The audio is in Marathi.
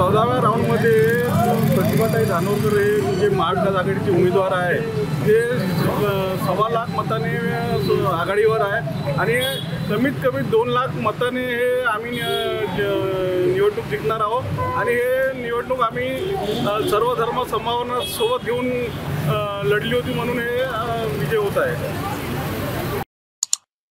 चौदाव्या राऊंडमध्ये प्रतिभाताई धानोरकर हे जे महाविकास आघाडीचे उमेदवार आहे ते सव्वा लाख मताने आघाडीवर आहे. आणि कमीत कमी दोन लाख मताने हे आम्ही ज- निवडणूक जिंकणार आहोत. आणि हे निवडणूक आम्ही सर्व धर्म समभावना घेऊन लढली होती म्हणून हे विजय होत आहे.